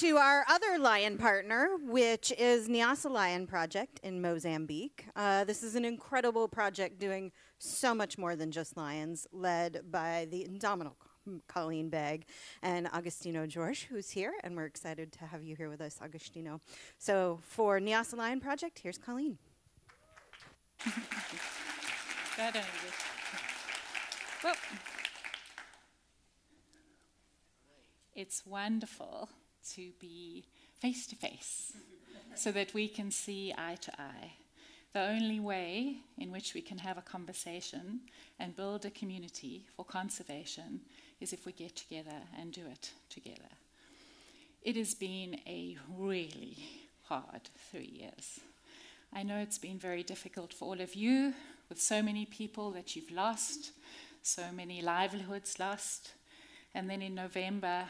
to our other lion partner, which is Niassa Lion Project in Mozambique. Uh, this is an incredible project doing so much more than just lions, led by the indomitable Colleen Begg and Agostino George, who's here, and we're excited to have you here with us, Agostino. So for Niassa Lion Project, here's Colleen. it's wonderful to be face to face so that we can see eye to eye. The only way in which we can have a conversation and build a community for conservation is if we get together and do it together. It has been a really hard three years. I know it's been very difficult for all of you, with so many people that you've lost, so many livelihoods lost. And then in November,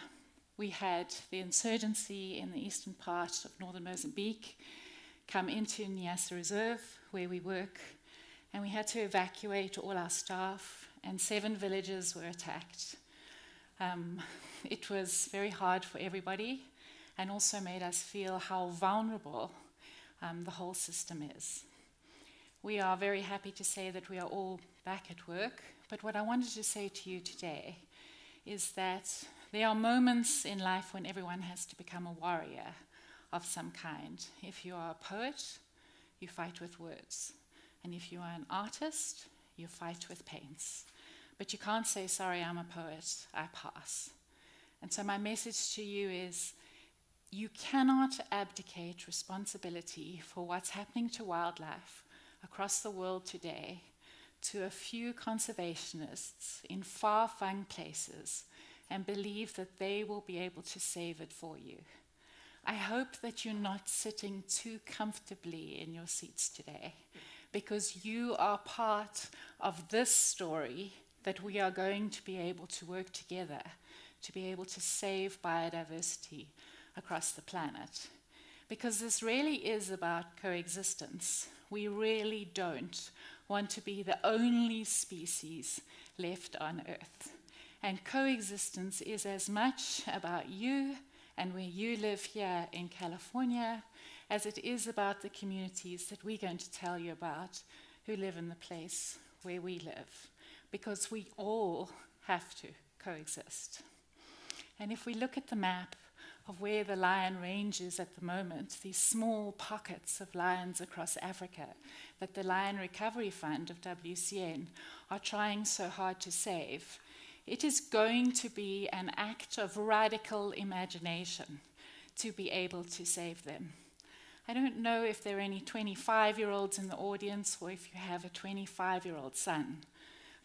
we had the insurgency in the eastern part of northern Mozambique come into Niassa Reserve, where we work, and we had to evacuate all our staff, and seven villages were attacked. Um, it was very hard for everybody and also made us feel how vulnerable um, the whole system is. We are very happy to say that we are all back at work, but what I wanted to say to you today is that there are moments in life when everyone has to become a warrior of some kind. If you are a poet, you fight with words. And if you are an artist, you fight with paints. But you can't say, sorry, I'm a poet, I pass. And so my message to you is you cannot abdicate responsibility for what's happening to wildlife across the world today to a few conservationists in far flung places and believe that they will be able to save it for you. I hope that you're not sitting too comfortably in your seats today because you are part of this story that we are going to be able to work together to be able to save biodiversity across the planet. Because this really is about coexistence. We really don't want to be the only species left on Earth. And coexistence is as much about you and where you live here in California as it is about the communities that we're going to tell you about who live in the place where we live. Because we all have to coexist. And if we look at the map, of where the lion range is at the moment, these small pockets of lions across Africa that the Lion Recovery Fund of WCN are trying so hard to save, it is going to be an act of radical imagination to be able to save them. I don't know if there are any 25 year olds in the audience or if you have a 25 year old son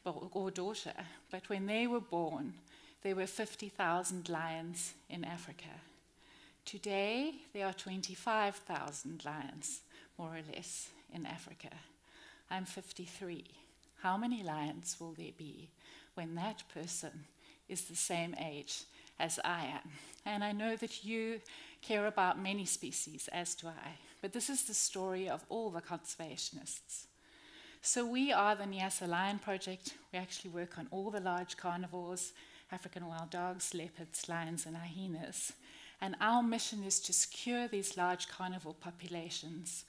or daughter, but when they were born, there were 50,000 lions in Africa. Today, there are 25,000 lions, more or less, in Africa. I'm 53. How many lions will there be when that person is the same age as I am? And I know that you care about many species, as do I. But this is the story of all the conservationists. So we are the Niassa Lion Project. We actually work on all the large carnivores African wild dogs, leopards, lions, and hyenas. And our mission is to secure these large carnivore populations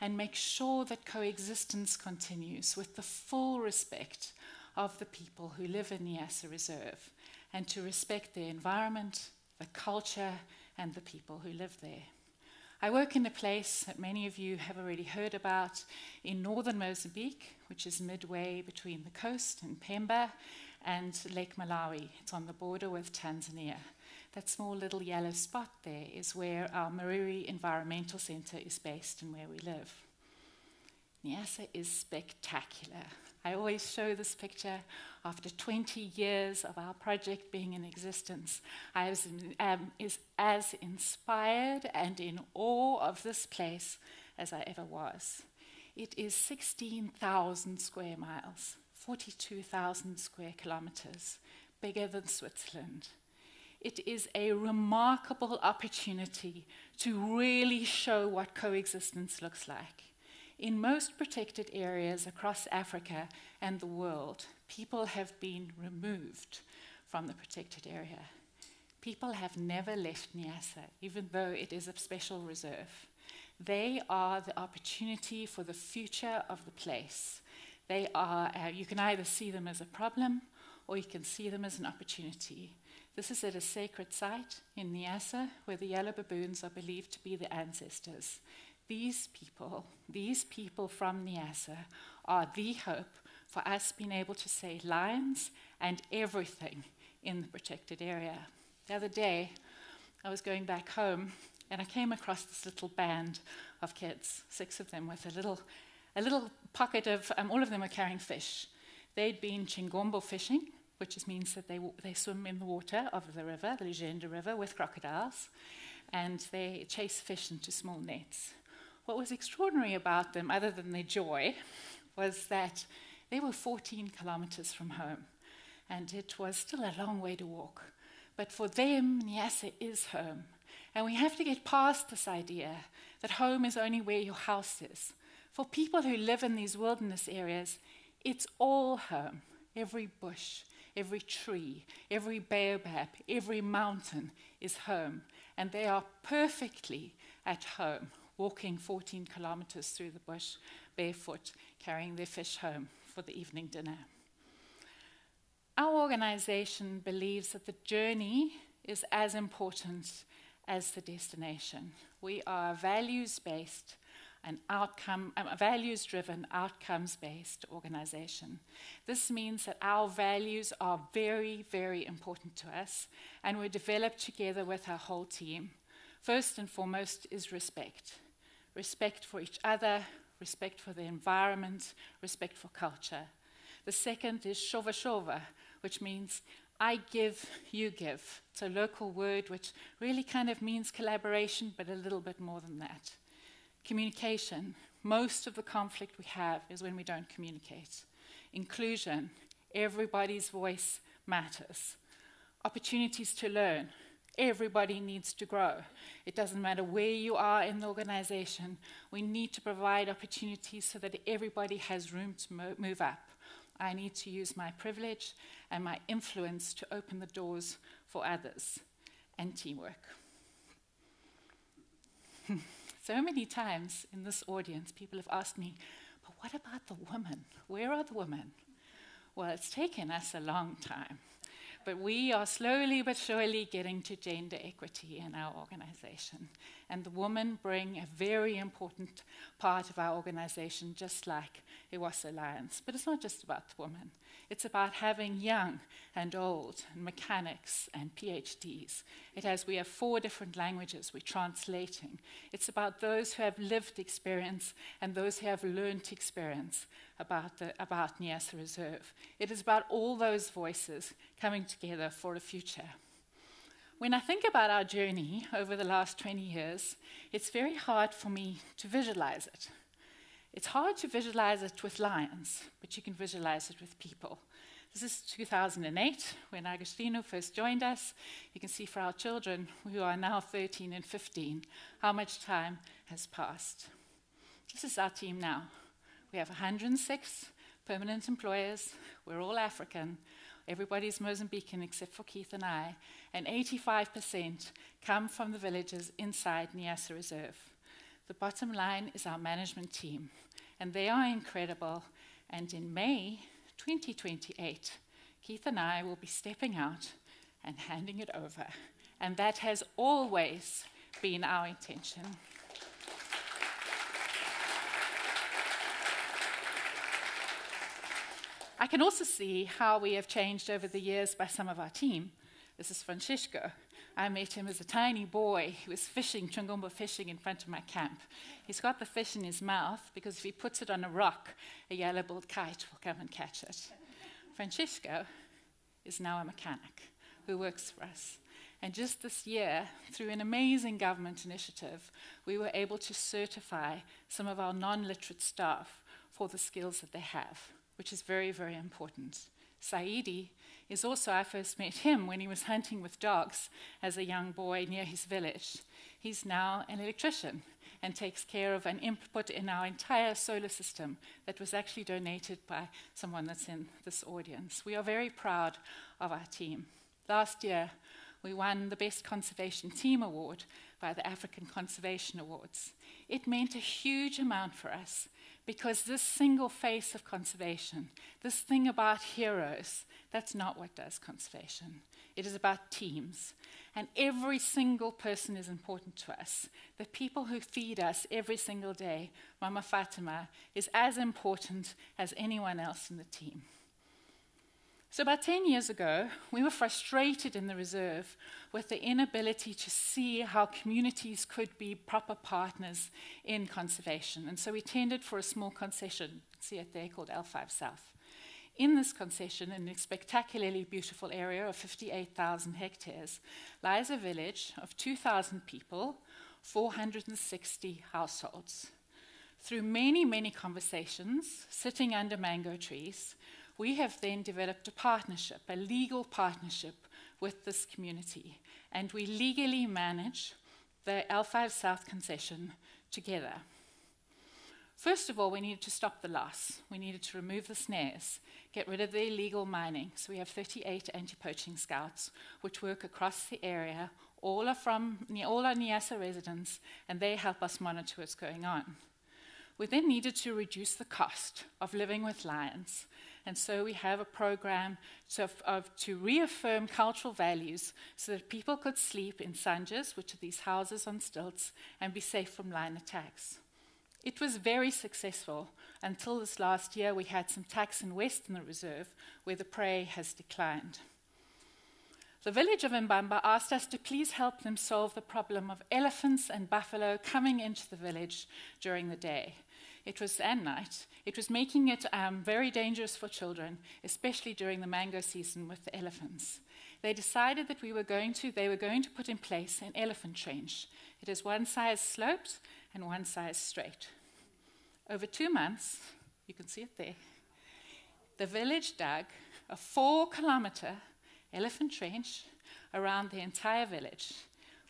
and make sure that coexistence continues with the full respect of the people who live in Niassa Reserve and to respect their environment, the culture, and the people who live there. I work in a place that many of you have already heard about in northern Mozambique, which is midway between the coast and Pemba and Lake Malawi. It's on the border with Tanzania. That small little yellow spot there is where our Mariri Environmental Centre is based and where we live. Niassa is spectacular. I always show this picture after 20 years of our project being in existence. I was um, is as inspired and in awe of this place as I ever was. It is 16,000 square miles, 42,000 square kilometers, bigger than Switzerland it is a remarkable opportunity to really show what coexistence looks like. In most protected areas across Africa and the world, people have been removed from the protected area. people have never left Niassa, even though it is a special reserve. They are the opportunity for the future of the place. They are, uh, you can either see them as a problem or you can see them as an opportunity. This is at a sacred site in Niassa where the yellow baboons are believed to be the ancestors. These people, these people from Niassa, are the hope for us being able to say lions and everything in the protected area. The other day, I was going back home and I came across this little band of kids, six of them, with a little, a little pocket of, um, all of them were carrying fish. They'd been chingombo fishing, which means that they, they swim in the water of the river, the Lugenda River, with crocodiles, and they chase fish into small nets. What was extraordinary about them, other than their joy, was that they were 14 kilometers from home, and it was still a long way to walk. But for them, Niassa is home. And we have to get past this idea that home is only where your house is. For people who live in these wilderness areas, it's all home. Every bush, every tree, every baobab, every mountain is home. And they are perfectly at home, walking 14 kilometers through the bush barefoot, carrying their fish home for the evening dinner. Our organization believes that the journey is as important as the destination. We are values based and outcome, um, values driven, outcomes based organization. This means that our values are very, very important to us and we're developed together with our whole team. First and foremost is respect respect for each other, respect for the environment, respect for culture. The second is shova shova, which means I give, you give. It's a local word which really kind of means collaboration, but a little bit more than that. Communication. Most of the conflict we have is when we don't communicate. Inclusion. Everybody's voice matters. Opportunities to learn. Everybody needs to grow. It doesn't matter where you are in the organization, we need to provide opportunities so that everybody has room to mo- move up. I need to use my privilege and my influence to open the doors for others and teamwork. so many times in this audience, people have asked me, but what about the women? Where are the women? Well, it's taken us a long time. But we are slowly but surely getting to gender equity in our organization. And the women bring a very important part of our organization, just like Ewaso Lions. But it's not just about the women. It's about having young and old, and mechanics and PhDs. It has, we have four different languages we're translating. It's about those who have lived experience and those who have learned experience about, the, about Niassa Reserve. It is about all those voices coming together for a future. When I think about our journey over the last 20 years, it's very hard for me to visualize it. It's hard to visualize it with lions, but you can visualize it with people. This is 2008 when Agostino first joined us. You can see for our children, who are now 13 and 15, how much time has passed. This is our team now. We have 106 permanent employers. We're all African. Everybody's Mozambican except for Keith and I. And 85% come from the villages inside Niassa Reserve. The bottom line is our management team, and they are incredible. And in May 2028, Keith and I will be stepping out and handing it over. And that has always been our intention. I can also see how we have changed over the years by some of our team. This is Francisco. I met him as a tiny boy. He was fishing, chungombo fishing, in front of my camp. He's got the fish in his mouth because if he puts it on a rock, a yellow billed kite will come and catch it. Francisco is now a mechanic who works for us. And just this year, through an amazing government initiative, we were able to certify some of our non literate staff for the skills that they have, which is very, very important. Saidi is also, I first met him when he was hunting with dogs as a young boy near his village. He's now an electrician and takes care of an input in our entire solar system that was actually donated by someone that's in this audience. We are very proud of our team. Last year, we won the Best Conservation Team Award by the African Conservation Awards. It meant a huge amount for us because this single face of conservation, this thing about heroes, that's not what does conservation. It is about teams. And every single person is important to us. The people who feed us every single day, Mama Fatima, is as important as anyone else in the team. So, about 10 years ago, we were frustrated in the reserve with the inability to see how communities could be proper partners in conservation. And so we tendered for a small concession, see it there, called L5 South. In this concession, in a spectacularly beautiful area of 58,000 hectares, lies a village of 2,000 people, 460 households. Through many, many conversations, sitting under mango trees, we have then developed a partnership, a legal partnership with this community, and we legally manage the L5 South concession together. First of all, we needed to stop the loss. We needed to remove the snares, get rid of the illegal mining. So we have 38 anti-poaching scouts which work across the area. All are from all are Niassa residents, and they help us monitor what's going on. We then needed to reduce the cost of living with lions. And so we have a program to, of, to reaffirm cultural values so that people could sleep in sanjas, which are these houses on stilts, and be safe from lion attacks. It was very successful until this last year we had some attacks in Western Reserve where the prey has declined. The village of Mbamba asked us to please help them solve the problem of elephants and buffalo coming into the village during the day it was and night. It was making it um, very dangerous for children, especially during the mango season with the elephants. They decided that we were going to, they were going to put in place an elephant trench. It is one size sloped and one size straight. Over two months, you can see it there, the village dug a four kilometer elephant trench around the entire village.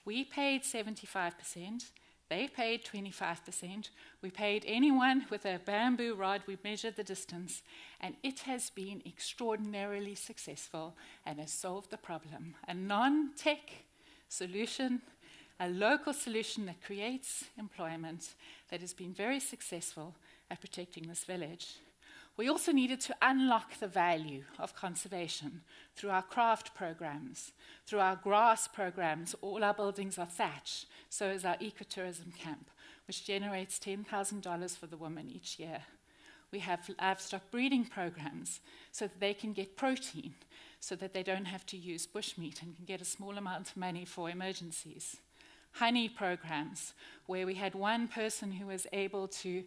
We paid 75%, they paid 25%. We paid anyone with a bamboo rod, we measured the distance, and it has been extraordinarily successful and has solved the problem. A non tech solution, a local solution that creates employment that has been very successful at protecting this village. We also needed to unlock the value of conservation through our craft programs, through our grass programs. All our buildings are thatch, so is our ecotourism camp, which generates $10,000 for the women each year. We have livestock breeding programs so that they can get protein, so that they don't have to use bushmeat and can get a small amount of money for emergencies. Honey programs, where we had one person who was able to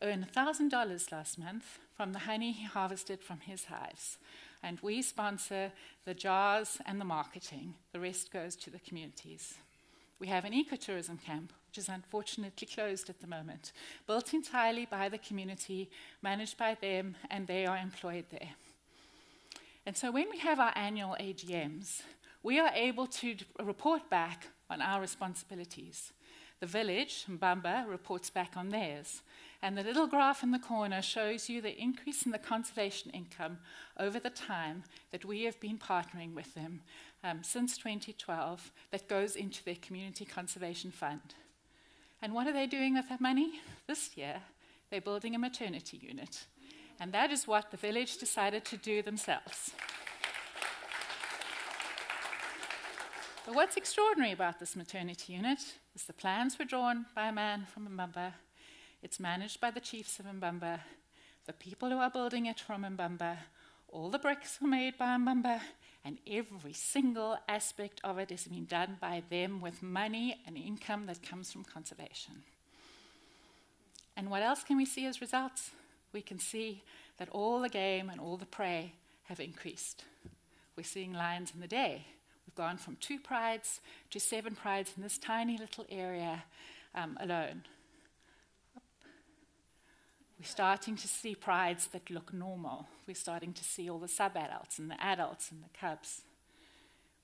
earn $1,000 last month from the honey he harvested from his hives. And we sponsor the jars and the marketing. The rest goes to the communities. We have an ecotourism camp, which is unfortunately closed at the moment, built entirely by the community, managed by them, and they are employed there. And so when we have our annual AGMs, we are able to report back on our responsibilities. The village, Mbamba, reports back on theirs. And the little graph in the corner shows you the increase in the conservation income over the time that we have been partnering with them um, since 2012 that goes into their community conservation fund. And what are they doing with that money? This year, they're building a maternity unit. And that is what the village decided to do themselves. But what's extraordinary about this maternity unit is the plans were drawn by a man from Mbamba it's managed by the chiefs of Mbamba. The people who are building it from Mbamba. All the bricks were made by Mbamba, and every single aspect of it is being done by them with money and income that comes from conservation. And what else can we see as results? We can see that all the game and all the prey have increased. We're seeing lions in the day. We've gone from two prides to seven prides in this tiny little area um, alone. We're starting to see prides that look normal. We're starting to see all the sub adults and the adults and the cubs.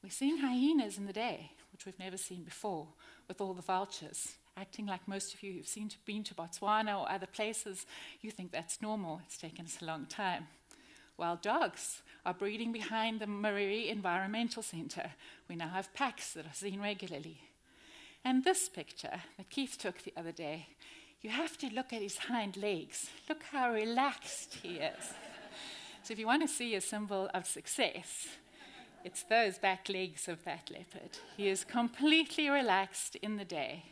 We're seeing hyenas in the day, which we've never seen before, with all the vultures. Acting like most of you who've seen to, been to Botswana or other places, you think that's normal. It's taken us a long time. while dogs are breeding behind the Mariri Environmental Centre. We now have packs that are seen regularly. And this picture that Keith took the other day, you have to look at his hind legs. Look how relaxed he is. so, if you want to see a symbol of success, it's those back legs of that leopard. He is completely relaxed in the day.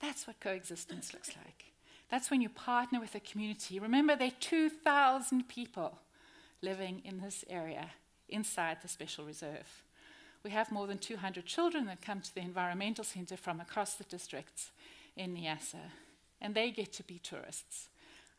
That's what coexistence looks like. That's when you partner with a community. Remember, there are 2,000 people living in this area inside the special reserve. We have more than 200 children that come to the environmental centre from across the districts in Niassa, and they get to be tourists.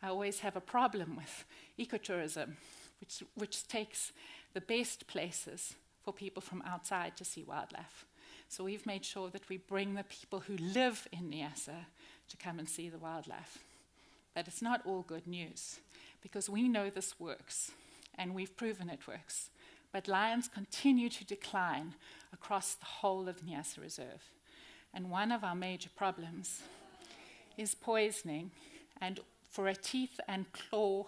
I always have a problem with ecotourism, which, which takes the best places for people from outside to see wildlife. So we've made sure that we bring the people who live in Niassa to come and see the wildlife. But it's not all good news, because we know this works, and we've proven it works. But lions continue to decline across the whole of Niassa Reserve. And one of our major problems is poisoning and for a teeth and claw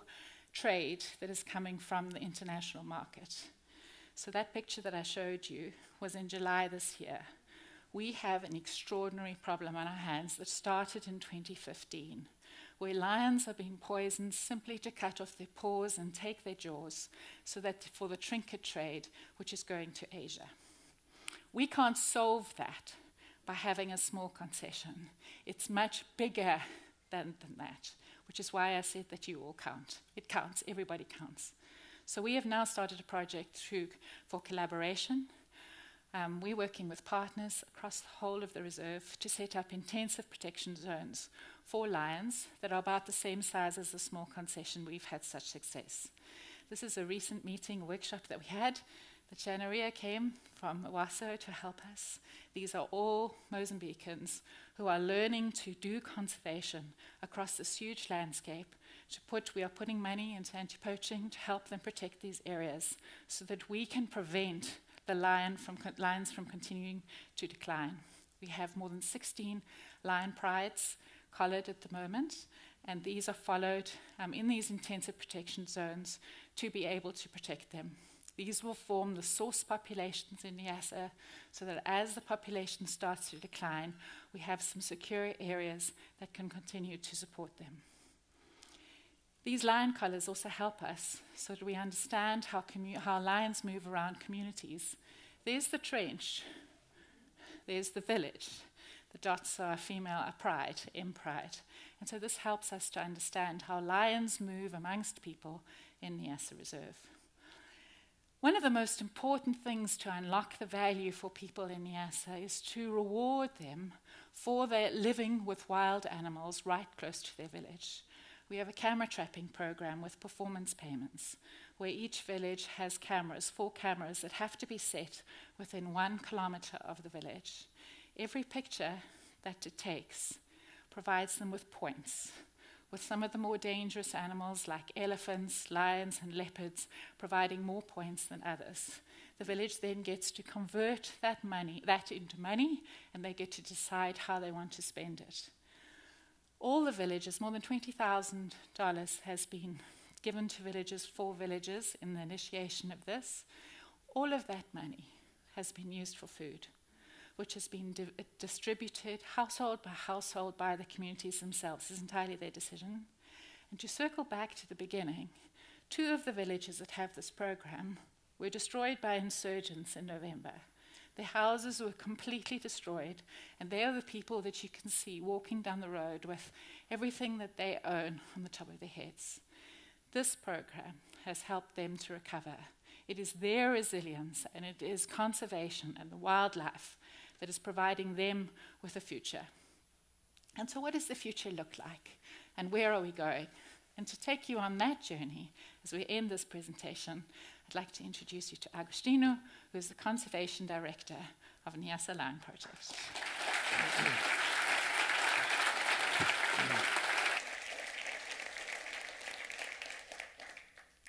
trade that is coming from the international market. So that picture that I showed you was in July this year. We have an extraordinary problem on our hands that started in 2015, where lions are being poisoned simply to cut off their paws and take their jaws, so that for the trinket trade, which is going to Asia. We can't solve that by having a small concession. It's much bigger than, than that, which is why I said that you all count. It counts, everybody counts. So we have now started a project through, for collaboration. Um, we're working with partners across the whole of the reserve to set up intensive protection zones for lions that are about the same size as the small concession we've had such success. This is a recent meeting, workshop that we had. The Chanaria came from Waso to help us. These are all Mozambicans who are learning to do conservation across this huge landscape to put, we are putting money into anti-poaching to help them protect these areas so that we can prevent the lion from, lions from continuing to decline. We have more than 16 lion prides collared at the moment, and these are followed um, in these intensive protection zones to be able to protect them. These will form the source populations in Niassa so that as the population starts to decline, we have some secure areas that can continue to support them. These lion collars also help us so that we understand how, how lions move around communities. There's the trench, there's the village. The dots are female pride, in pride. And so this helps us to understand how lions move amongst people in the Niassa Reserve. One of the most important things to unlock the value for people in Niassa is to reward them for their living with wild animals right close to their village we have a camera trapping program with performance payments, where each village has cameras, four cameras that have to be set within one kilometer of the village. Every picture that it takes provides them with points, with some of the more dangerous animals like elephants, lions, and leopards providing more points than others. The village then gets to convert that money, that into money, and they get to decide how they want to spend it all the villages, more than $20,000 has been given to villages for villages in the initiation of this. All of that money has been used for food, which has been di- distributed household by household by the communities themselves. It's entirely their decision. And to circle back to the beginning, two of the villages that have this program were destroyed by insurgents in November. Their houses were completely destroyed, and they are the people that you can see walking down the road with everything that they own on the top of their heads. This program has helped them to recover. It is their resilience and it is conservation and the wildlife that is providing them with a future. And so, what does the future look like? And where are we going? And to take you on that journey as we end this presentation, I'd like to introduce you to Agostino, who is the Conservation Director of Niassa Lion Project.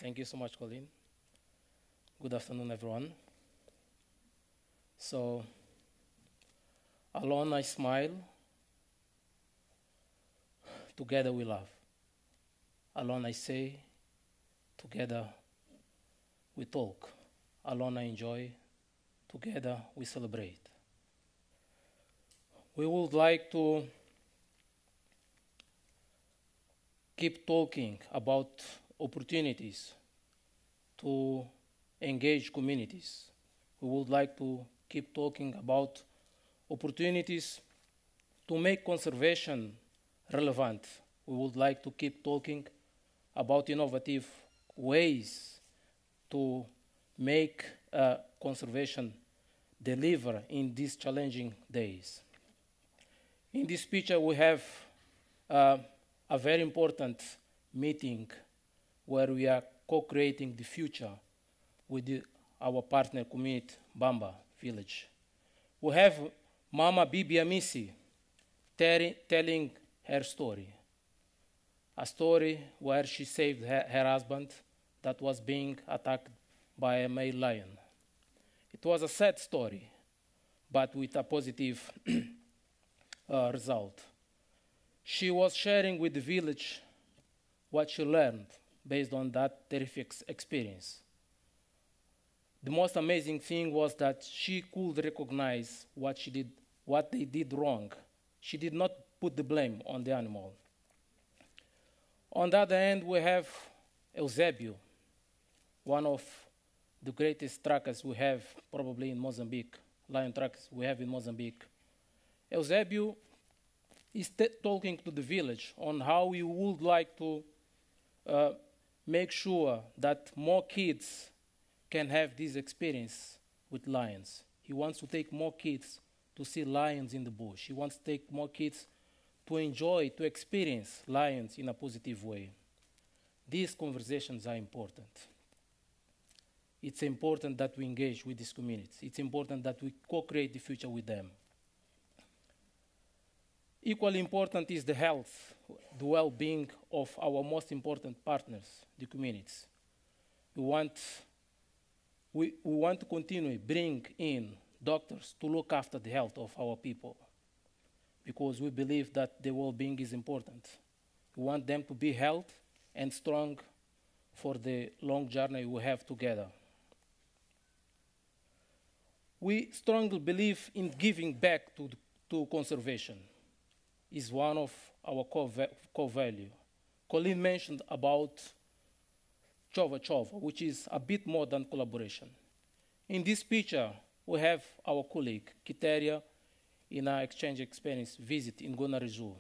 Thank you so much, Colleen. Good afternoon, everyone. So, alone I smile, together we laugh. Alone I say, together we talk. Alone, I enjoy. Together, we celebrate. We would like to keep talking about opportunities to engage communities. We would like to keep talking about opportunities to make conservation relevant. We would like to keep talking about innovative ways to make uh, conservation deliver in these challenging days. In this picture, we have uh, a very important meeting where we are co-creating the future with the, our partner community, Mbamba village. We have Mama Bibi Amisi telling her story. A story where she saved her, her husband that was being attacked by a male lion. It was a sad story, but with a positive uh, result. She was sharing with the village what she learned based on that terrific experience. The most amazing thing was that she could recognize what she did, what they did wrong. She did not put the blame on the animal. On the other hand, we have Eusebio, one of the greatest trackers we have probably in Mozambique, lion trackers we have in Mozambique. Eusebio is talking to the village on how we would like to uh, make sure that more kids can have this experience with lions. He wants to take more kids to see lions in the bush. He wants to take more kids to enjoy, to experience lions in a positive way. These conversations are important. It's important that we engage with these communities. It's important that we co create the future with them. Equally important is the health, the well being of our most important partners, the communities. We want, we, we want to continue bring in doctors to look after the health of our people because we believe that their well being is important. We want them to be healthy and strong for the long journey we have together. We strongly believe in giving back to, to conservation is one of our core, core value. Colleen mentioned about Chova Chova, which is a bit more than collaboration. In this picture, we have our colleague, Kiteria, in our exchange experience visit in Gonarezhou.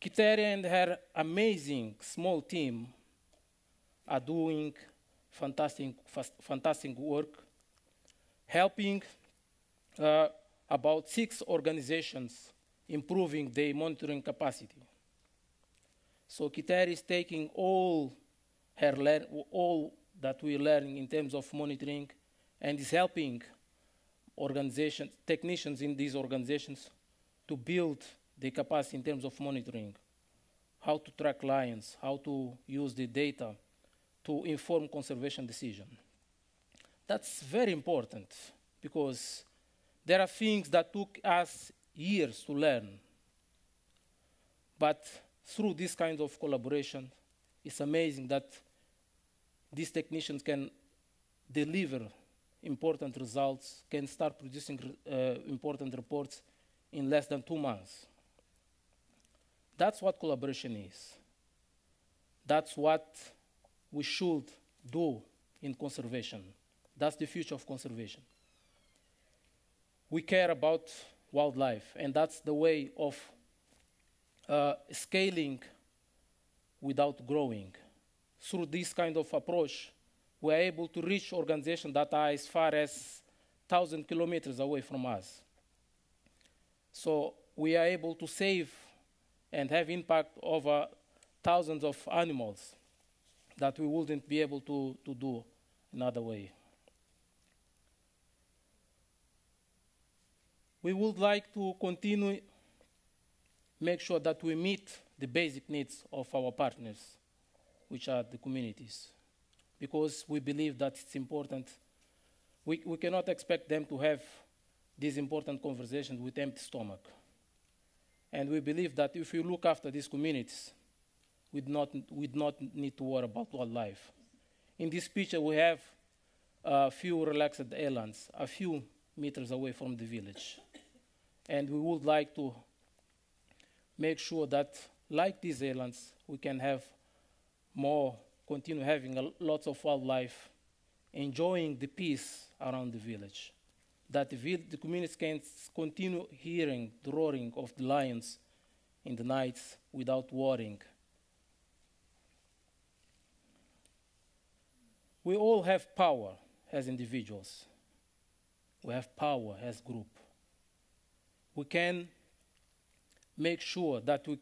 Kiteria and her amazing small team are doing fantastic, fantastic work, helping uh, about six organizations improving their monitoring capacity. So Kiter is taking all her all that we're learning in terms of monitoring and is helping organizations, technicians in these organizations to build the capacity in terms of monitoring, how to track lions, how to use the data to inform conservation decision. That's very important because there are things that took us years to learn. But through this kind of collaboration, it's amazing that these technicians can deliver important results, can start producing uh, important reports in less than two months. That's what collaboration is. That's what we should do in conservation. That's the future of conservation. We care about wildlife. And that's the way of uh, scaling without growing. Through this kind of approach, we're able to reach organizations that are as far as 1,000 kilometers away from us. So we are able to save and have impact over thousands of animals that we wouldn't be able to, to do another way. we would like to continue make sure that we meet the basic needs of our partners, which are the communities, because we believe that it's important. We, we cannot expect them to have these important conversations with empty stomach. And we believe that if we look after these communities, we'd not, we'd not need to worry about wildlife. In this picture, we have a few relaxed islands, a few meters away from the village. And we would like to make sure that, like these islands, we can have more, continue having a, lots of wildlife, enjoying the peace around the village. That the, vil- the community can continue hearing the roaring of the lions in the nights without worrying. We all have power as individuals. We have power as group. We can make sure that we,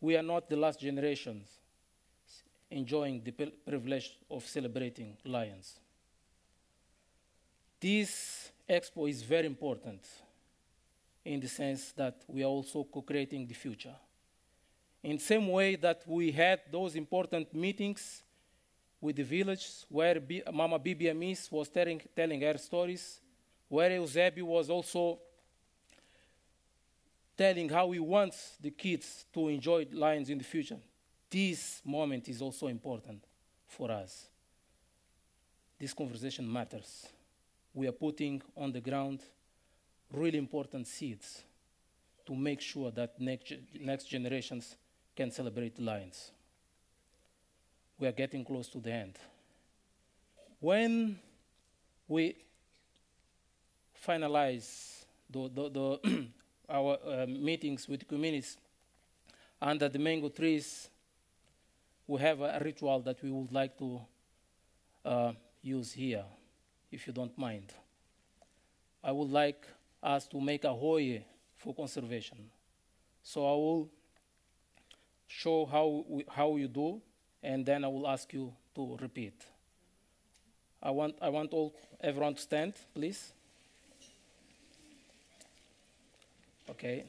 we are not the last generations enjoying the privilege of celebrating lions. This expo is very important in the sense that we are also co-creating the future. In the same way that we had those important meetings with the village where B- Mama Bibi was telling, telling her stories, where Eusebio was also telling how he wants the kids to enjoy lions in the future. This moment is also important for us. This conversation matters. We are putting on the ground really important seeds to make sure that next, next generations can celebrate the lions. We are getting close to the end. When we finalize the, the, the our uh, meetings with communities under the mango trees, we have a ritual that we would like to uh, use here, if you don't mind. I would like us to make a hoye for conservation. So I will show how, we, how you do, and then I will ask you to repeat. I want, I want all, everyone to stand, please. Okay,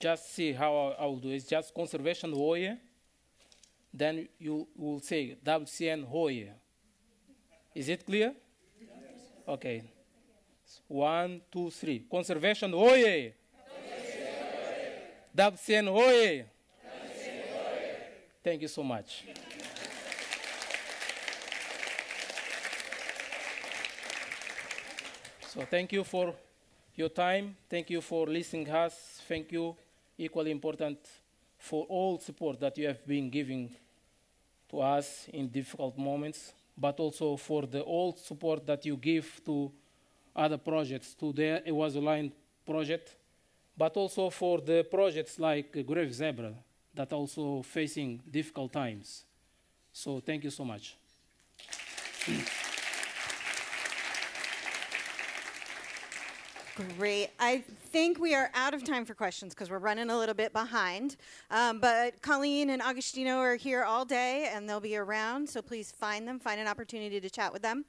just see how I, will do it. It's just conservation hoye. Then you will say WCN hoye. Is it clear? Okay. One, two, three. Conservation hoye. WCN hoye. Thank you so much. So thank you for your time. Thank you for listening us. Thank you, equally important, for all support that you have been giving to us in difficult moments, but also for the all support that you give to other projects, to the Ewaso Lions project, but also for the projects like Grevy's Zebra that are also facing difficult times. So thank you so much. Great. I think we are out of time for questions because we're running a little bit behind. Um, but Colleen and Agostino are here all day and they'll be around, so please find them, find an opportunity to chat with them.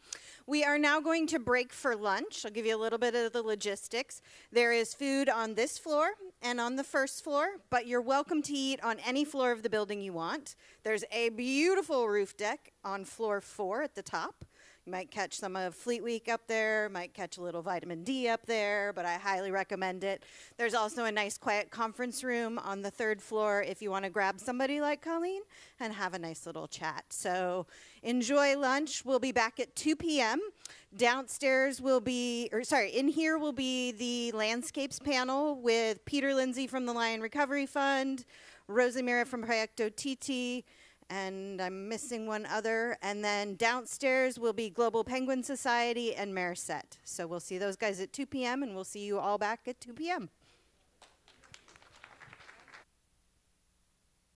We are now going to break for lunch. I'll give you a little bit of the logistics. There is food on this floor and on the first floor, but you're welcome to eat on any floor of the building you want. There's a beautiful roof deck on floor four at the top. Might catch some of Fleet Week up there, might catch a little vitamin D up there, but I highly recommend it. There's also a nice quiet conference room on the third floor if you want to grab somebody like Colleen and have a nice little chat. So enjoy lunch. We'll be back at 2 p.m. Downstairs will be, or sorry, in here will be the landscapes panel with Peter Lindsey from the Lion Recovery Fund, Rosamira from Proyecto Tití, and I'm missing one other. And then downstairs will be Global Penguin Society and Marset. So we'll see those guys at 2 p.m. and we'll see you all back at 2 p.m.